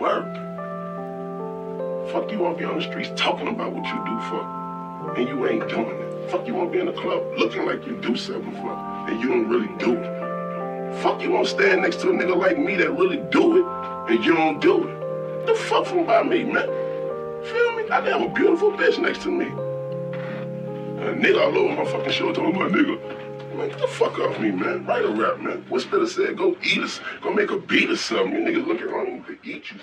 work. Fuck you wanna be on the streets talking about what you do for, and you ain't doing it. Fuck you wanna be in the club looking like you do something for, and you don't really do it. Fuck you wanna stand next to a nigga like me that really do it, and you don't do it. The fuck from by me, man? Feel me? I have a beautiful bitch next to me. A nigga all over my fucking talking about nigga. Man, get the fuck off me, man. Write a rap, man. What's better said? Go eat us. Go make a beat or something. You niggas looking around to eat you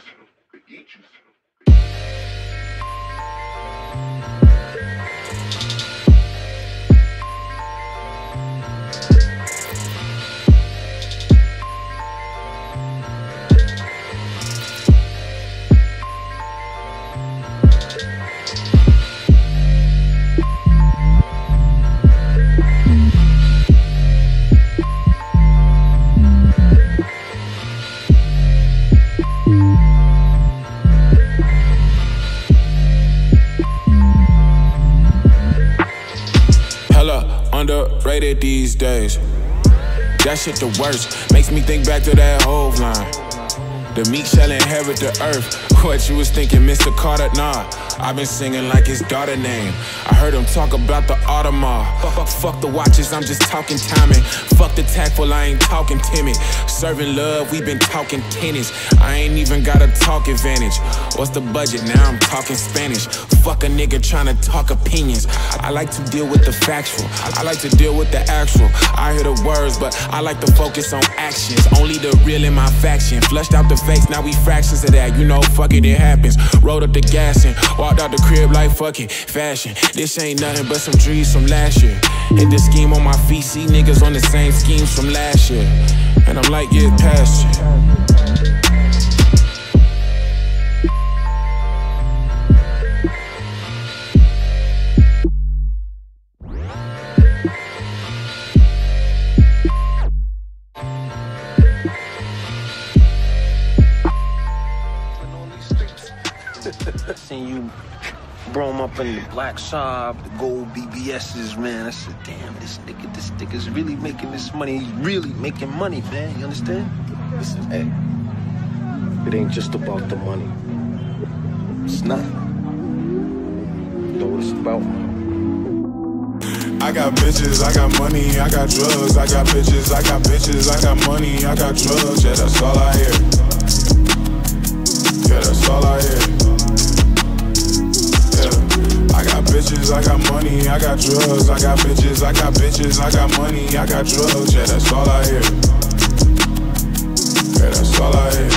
days. That shit the worst. Makes me think back to that whole line. The meek shall inherit the earth. What you was thinking, Mr. Carter? Nah, i been singing like his daughter name. I heard him talk about the Audemars. Fuck, fuck, fuck the watches, I'm just talking timing. Fuck the tactful, I ain't talking timid. Serving love, we been talking tennis. I ain't even got a talk advantage. What's the budget? Now I'm talking Spanish. Fuck a nigga trying to talk opinions. I like to deal with the factual. I like to deal with the actual. I hear the words, but I like to focus on actions. Only the real in my faction. Flushed out the face, now we fractions of that. You know, fuck it, it happens. Rolled up the gas and walked out the crib like fuck it. Fashion. This ain't nothing but some trees from last year. Hit the scheme on my feet, see niggas on the same schemes from last year. And I'm like, yeah, past you. In the black shop, the gold BBSs, man. I said, damn, this nigga, this nigga's really making this money. He's really making money, man. You understand? Listen, hey, it ain't just about the money. It's not. Know what it's about? I got bitches, I got money, I got drugs, I got bitches, I got bitches, I got money, I got drugs, yeah, that's all I hear. Yeah, that's all I hear. Bitches, I got money, I got drugs, I got bitches, I got bitches, I got money, I got drugs, yeah, that's all I hear. Yeah, that's all I hear.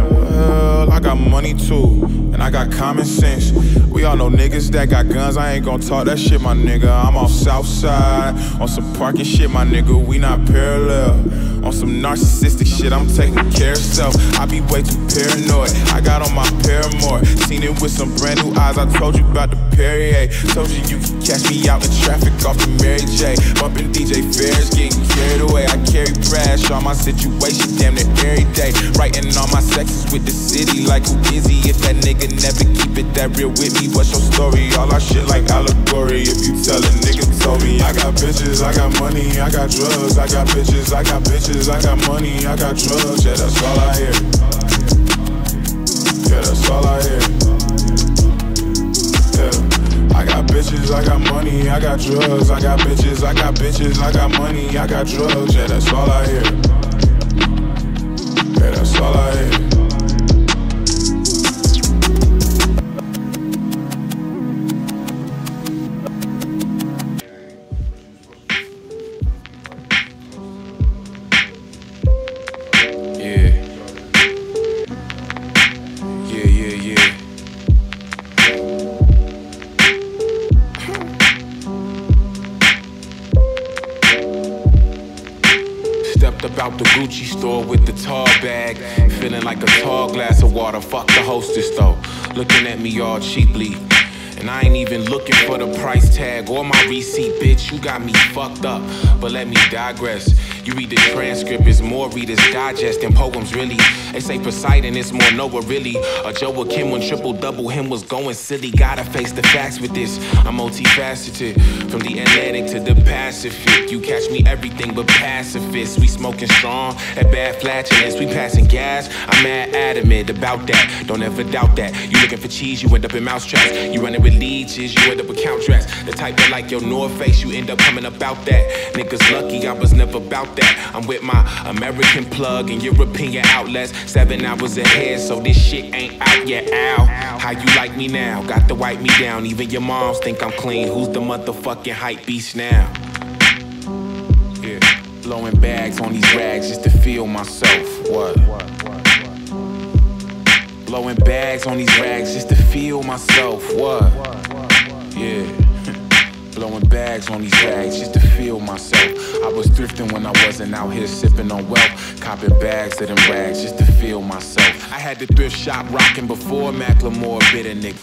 Well, I got money too, and I got common sense. We all know niggas that got guns. I ain't gon' talk that shit, my nigga. I'm off south side on some parking shit, my nigga. We not parallel. On some narcissistic shit, I'm taking care of self. I be way too paranoid. I got on my paramour. Seen it with some brand new eyes. I told you about the Perrier. Told you you could catch me out in traffic off the Mary J. Bumping DJ Pharris, getting carried away. I carry brash on my situation, damn it, every day. Writing all my sexes with the city, like who is he? If that nigga never keep it that real with me, what's your story? All our shit like allegory. If you tell a nigga told me, I got bitches, I got money, I got drugs, I got bitches, I got bitches, I got money, I got drugs. Yeah, that's all I hear. Yeah, that's all I hear. Yeah. I got bitches, I got money, I got drugs, I got bitches, I got bitches, I got money, I got drugs. Yeah, that's all I hear. Yeah, that's all I hear. Feeling like a tall glass of water. Fuck the hostess though. Looking at me all cheaply. And I ain't even looking for the price tag or my receipt, bitch. You got me fucked up. But let me digress. You read the transcript, it's more Reader's Digest than poems, really. They say Poseidon, it's more Noah, really. A Joakim when triple double him was going silly. Gotta face the facts with this. I'm multifaceted, from the Atlantic to the Pacific. You catch me everything but pacifist. We smoking strong at bad flatulence. We passing gas. I'm mad adamant about that. Don't ever doubt that. You looking for cheese, you end up in mousetraps. You running with leeches, you end up with contracts. The type that like your North Face, you end up coming about that. Niggas lucky, I was never about that. I'm with my American plug and European outlets. Seven hours ahead, so this shit ain't out yet. Ow. How you like me now? Got to wipe me down. Even your moms think I'm clean. Who's the motherfucking hype beast now? Yeah. Blowing bags on these rags just to feel myself. What? Blowing bags on these rags just to feel myself. What? Yeah. Blowing bags on these rags just to feel myself. I was thrifting when I wasn't out here sipping on wealth. Copping bags of them rags just to feel myself. I had the thrift shop rocking before Macklemore bit a nigga.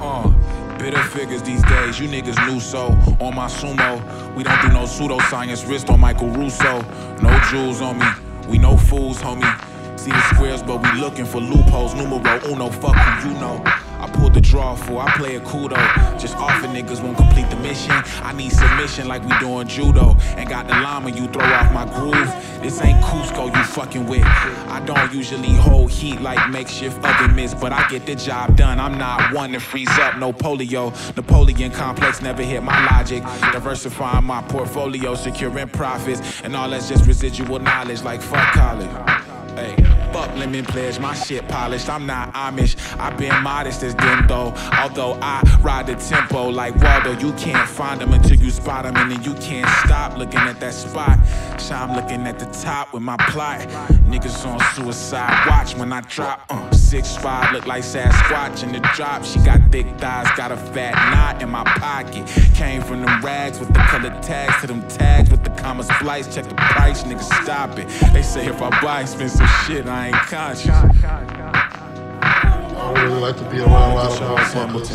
Uh, bitter figures these days, you niggas knew so. On my sumo, we don't do no pseudoscience, wrist on Michael Russo. No jewels on me, we no fools, homie. See the squares, but we looking for loopholes. Numero uno, fuck who you know. I pulled the draw for, I play a kudo. Just often niggas won't complete the mission. I need submission like we doing judo. And got the llama, you throw off my groove. This ain't Kuzco you fucking with. I don't usually hold heat like makeshift oven mitts, but I get the job done. I'm not one to freeze up, no polio. Napoleon complex never hit my logic. Diversifying my portfolio, securing profits. And all that's just residual knowledge like fuck college. Fuck lemon pledge, my shit polished. I'm not Amish. I've been modest as them though. Although I ride the tempo like Waldo, you can't find them until you spot them, and then you can't stop looking at that spot. So I'm looking at the top with my plot. Niggas on suicide watch when I drop. Uh, six look like Sasquatch in the drop. She got thick thighs, got a fat knot in my pocket. Came from them rags with the colored tags to them tags with the comma splice. Check the price, niggas stop it. They say if I buy expensive shit, I ain't conscious. I don't really like to be around a lot of motherfuckers.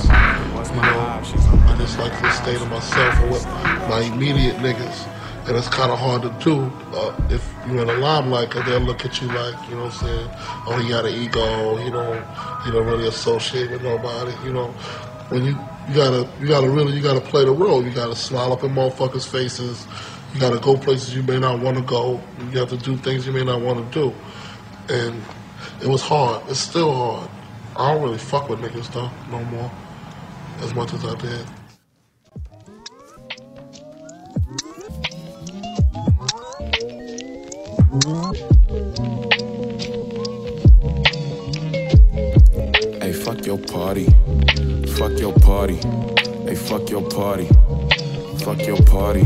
You know, I just like to stay to myself and with my immediate niggas. And it's kind of hard to do uh, if you're in the limelight because they'll look at you like, you know what I'm saying, oh, he got an ego, you know, he don't really associate with nobody, you know. When you, you gotta, you gotta really, you gotta play the role. You gotta smile up in motherfuckers' faces. You gotta go places you may not want to go. You have to do things you may not want to do. And it was hard. It's still hard. I don't really fuck with niggas though, no more. As much as I did. Hey, fuck your party. Fuck your party. Hey, fuck your party. Fuck your party.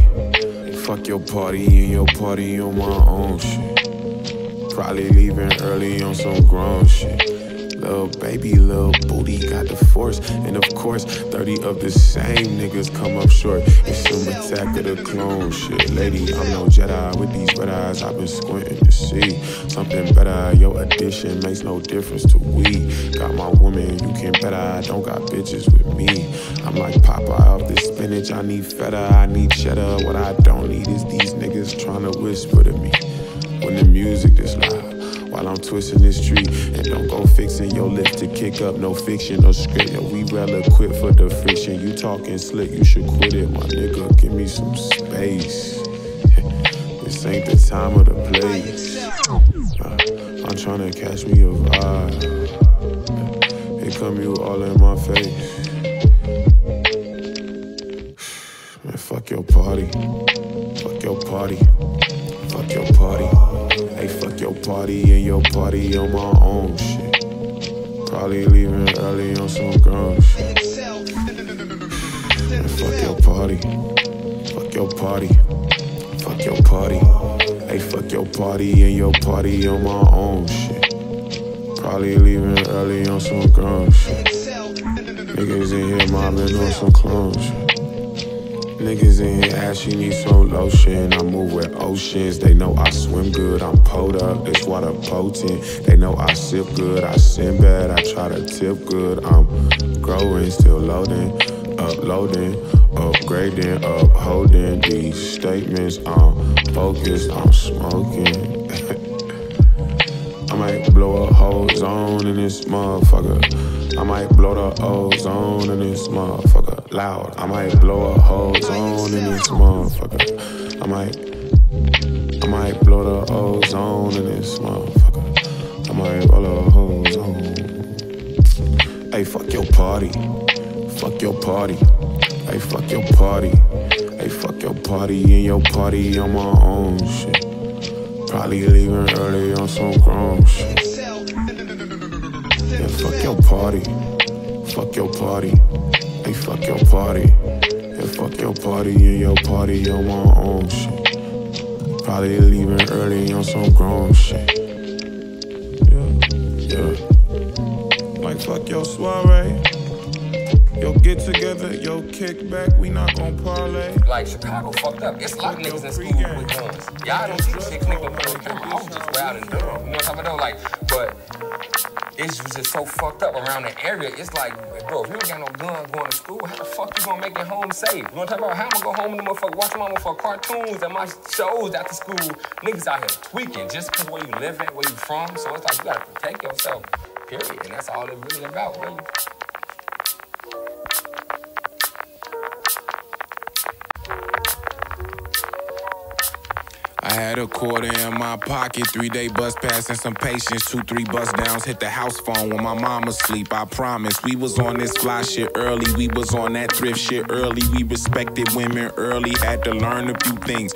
Fuck your party and your party on my own shit. Probably leaving early on some grown shit. Little baby, little booty got the force. And of course, 30 of the same niggas come up short. It's some attack of the clone shit. Lady, I'm no Jedi with these red eyes. I've been squinting to see something better. Your addition makes no difference to we. Got my woman, you can bet I don't got bitches with me. I'm like Popeye off the spinach. I need feta, I need cheddar. What I don't need is these niggas trying to whisper to me when the music is loud. While I'm twisting this tree and don't go fixing your lips to kick up no fiction or script. And we well equipped for the friction. You talking slick, you should quit it, my nigga. Give me some space. This ain't the time or the place. Uh, I'm trying to catch me a vibe. Here come you all in my face. Man, fuck your party. Fuck your party. Fuck your party. Hey, fuck your party and your party on my own shit. Probably leaving early on some grown shit. Man, fuck your party. Fuck your party. Fuck your party. Hey, fuck your party and your party on my own shit. Probably leaving early on some grown shit. Niggas in here mobbing on some clone shit. Niggas in here ask you need some lotion. I move with oceans. They know I swim good. I'm pulled up. This water potent. They know I sip good. I sin bad. I try to tip good. I'm growing, still loading, uploading, upgrading, upholding these statements. I'm focused. I'm smoking. I might blow a whole zone in this motherfucker. I might blow the ozone in this motherfucker loud. I might blow a whole zone in this motherfucker. I might, I might blow the ozone in this motherfucker. I might blow the whole zone. Hey, fuck your party. Fuck your party. Hey, fuck your party. Hey, fuck your party and your party on my own shit. Probably leaving early on some grown shit. Yeah, fuck your party. Fuck your party. Hey, fuck your party. Yeah, fuck your party and your party on my own shit. Probably leaving early on some grown shit. Yeah, yeah. Like fuck your soiree. Yo, get together, yo, kick back, we not gon' parlay. Like Chicago fucked up. It's a lot of niggas in school with guns. Y'all don't see shit nigga put on camera. I was just wild and dumb. You know what I'm talking about? Like, but it's just so fucked up around the area. It's like, bro, if you ain't got no gun going to school, how the fuck you gonna make it home safe? You what I'm about? How I'm gonna go home and the motherfucker watch my motherfucker cartoons and my shows after school? Niggas out here tweaking just because where you live at, where you from. So it's like you gotta protect yourself, period. And that's all it's really about, really. Quarter in my pocket, three day bus pass and some patience. Two, three bus downs, hit the house phone when my mama sleep. I promise. We was on this fly shit early. We was on that thrift shit early. We respected women early. Had to learn a few things.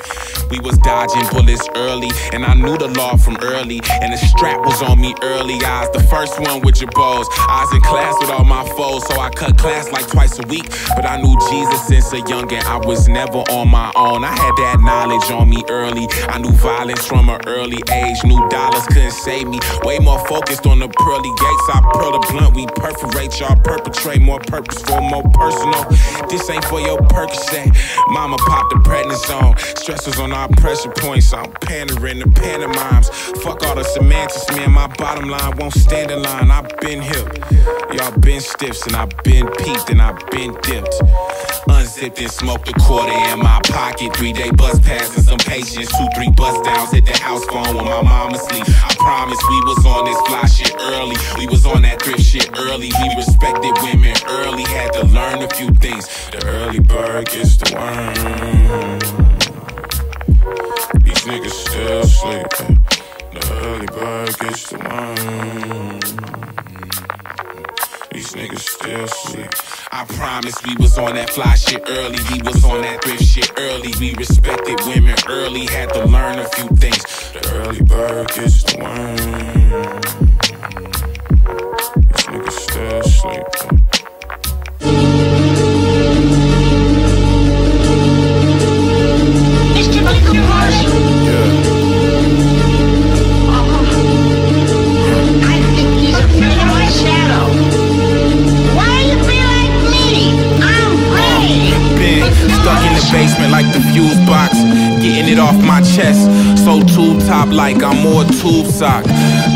We was dodging bullets early, and I knew the law from early. And the strap was on me early. I was the first one with your bows. I was in class with all my foes, so I cut class like twice a week. But I knew Jesus since a youngin'. I was never on my own. I had that knowledge on me early. I knew violence from an early age. New dollars couldn't save me. Way more focused on the pearly gates. I pearl the blunt, we perforate y'all, perpetrate more purposeful, more personal. This ain't for your Percocet. Mama popped the pregnant zone. Stressors on our pressure points. I'm pandering the pantomimes. Fuck all the semantics, man. My bottom line won't stand in line. I've been hip. Y'all been stiffs and I've been peaked and I've been dipped. Unzipped and smoked a quarter in my pocket. Three day bus pass and some patience. Two, three bus downs. The house phone when my mama sleep. I promise we was on this fly shit early. We was on that thrift shit early. We respected women early. Had to learn a few things. The early bird gets the worm. These niggas still sleeping. The early bird gets the worm. These niggas still sleep. I promise we was on that fly shit early. We was on that thrift shit early. We respected women early. Had to learn a few things. The early bird gets the worm. These niggas still sleeping. Like the fuse box. Getting it off my chest. So tube top like I'm more tube sock.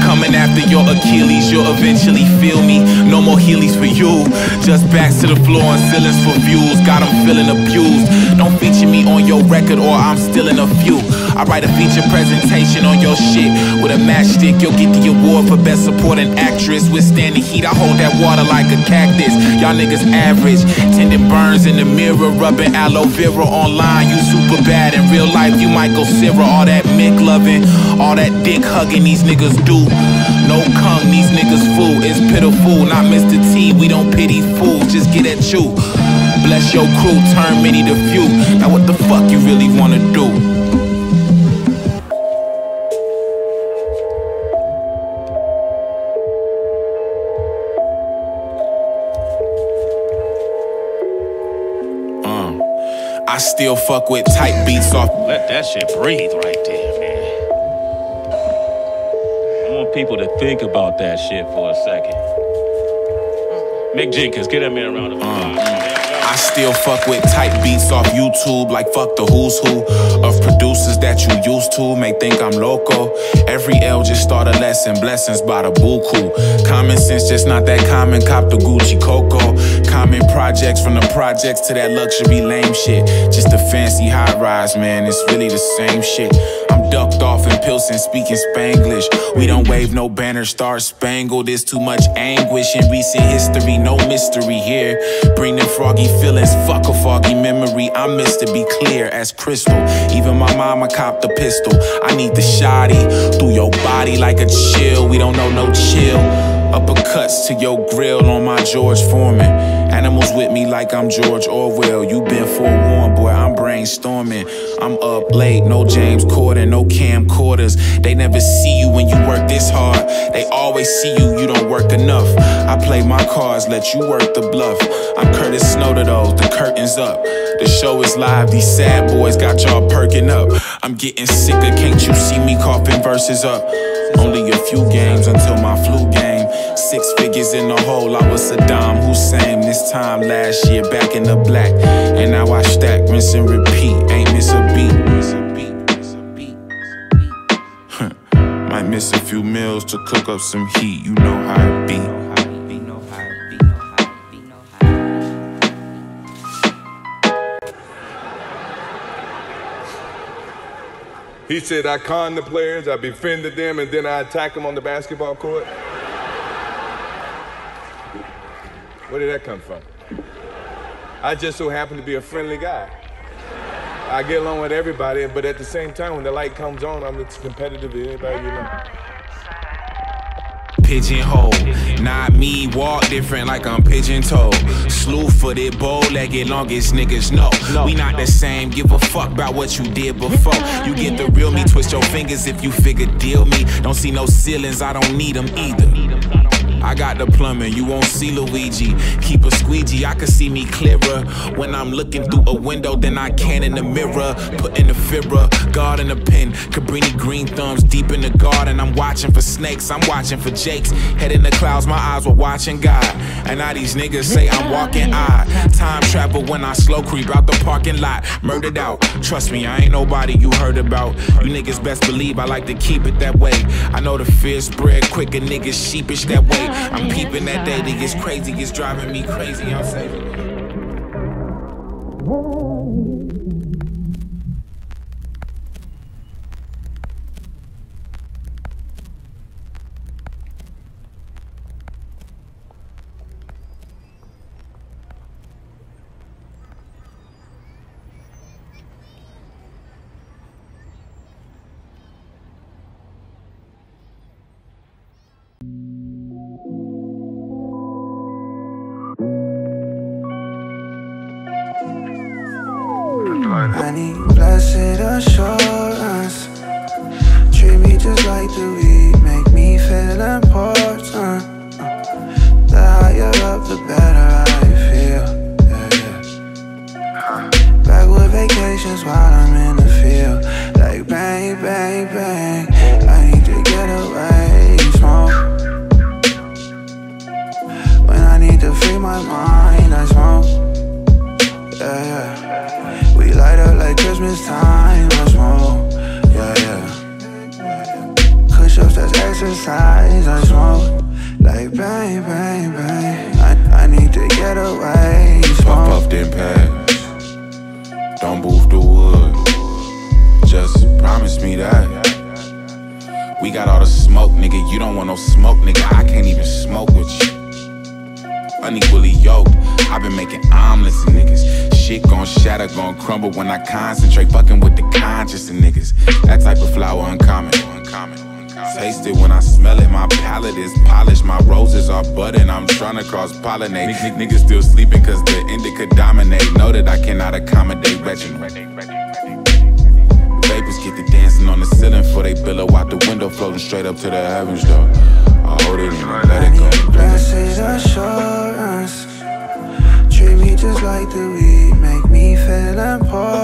Coming after your Achilles, you'll eventually feel me. No more Heelys for you. Just backs to the floor and ceilings for views. Got 'em feeling abused. Don't feature me on your record or I'm still in a few. I write a feature presentation on your shit. With a matchstick, you'll get the award for best supporting actress. Withstand the heat, I hold that water like a cactus. Y'all niggas average. Tendon burns in the mirror, rubbing aloe vera online. You super bad in real life, you Michael Cera. All that Mick loving, all that dick hugging these niggas do. No kung, these niggas fool. It's pitiful, not Mr. T. We don't pity fools, just get at you. Bless your crew, turn many to few. Now what the fuck you really wanna do? I still fuck with tight beats off. Let that shit breathe right there, man. I want people to think about that shit for a second. Mick Jenkins, get that man around the I still fuck with tight beats off YouTube, like fuck the who's who of producers that you used to. May think I'm loco. Every L just start a lesson, blessings by the buku. Common sense, just not that common. Cop the Gucci Coco. Common projects from the projects to that luxury lame shit. Just a fancy high rise, man. It's really the same shit. Ducked off in Pilsen, speaking Spanglish. We don't wave no banner, star spangled. There's too much anguish in recent history, no mystery here. Bring them froggy feelings, fuck a foggy memory. I miss to be clear as crystal. Even my mama copped a pistol. I need the shotty through your body like a chill. We don't know no chill. Uppercuts to your grill on my George Foreman. Animals with me like I'm George Orwell. You been forewarned, boy. I'm brainstorming. I'm up late, no James Corden, no camcorders. They never see you when you work this hard. They always see you, you don't work enough. I play my cards, let you work the bluff. I'm Curtis Snowder, though. The curtains up. The show is live. These sad boys got y'all perking up. I'm getting sicker. Can't you see me coughing verses up? Only a few games until my flu game. Six figures in the hole, I was Saddam Hussein. This time last year, back in the black. And now I stack, rinse and repeat. Ain't miss a beat. Might miss a few meals to cook up some heat. You know how it be. He said, I con the players, I befriended them, and then I attack them on the basketball court. Where did that come from? I just so happen to be a friendly guy. I get along with everybody, but at the same time, when the light comes on, I'm as competitive as anybody you know. pigeonhole. Not me, walk different like I'm pigeon toed. Slew footed, bow legged, longest niggas know. We not the same, give a fuck about what you did before. You get the real me, twist your fingers if you figure deal me. Don't see no ceilings, I don't need them either. I got the plumbing, you won't see Luigi. Keep a squeegee, I can see me clearer. When I'm looking through a window, then I can in the mirror. Put in the fibra, guard in the pen. Cabrini green thumbs deep in the garden. I'm watching for snakes, I'm watching for jakes. Head in the clouds, my eyes were watching God. And now these niggas say I'm walking odd. Time travel when I slow creep out the parking lot. Murdered out. Trust me, I ain't nobody you heard about. You niggas best believe I like to keep it that way. I know the fear spread quicker, niggas sheepish that way. I'm peeping that day that gets crazy, gets driving me crazy. I'm saving. Vacations while I'm in the field. Like bang, bang, bang. I need to get away, smoke. When I need to free my mind, I smoke. Yeah, yeah. We light up like Christmas time, I smoke. Yeah, yeah. Push ups, that's exercise, I smoke. Like bang, bang, bang. I, I need to get away, smoke. puff then pass. Don't move the wood. Just promise me that. We got all the smoke, nigga. You don't want no smoke, nigga. I can't even smoke with you. Unequally yoked. I've been making omelets of niggas. Shit gon' shatter, gon' crumble when I concentrate. Fucking with the conscious of niggas. That type of flower uncommon. uncommon. Taste it when I smell it, my palate is polished. My roses are budding, I'm trying to cross pollinate. N- niggas still sleeping cause the indica dominate. Know that I cannot accommodate Reginald. Vapors get to dancing on the ceiling for they billow out the window, floating straight up to the heavens though. I hold it and I let it go. Blessed assurance. Treat me just like the weed, make me feel important.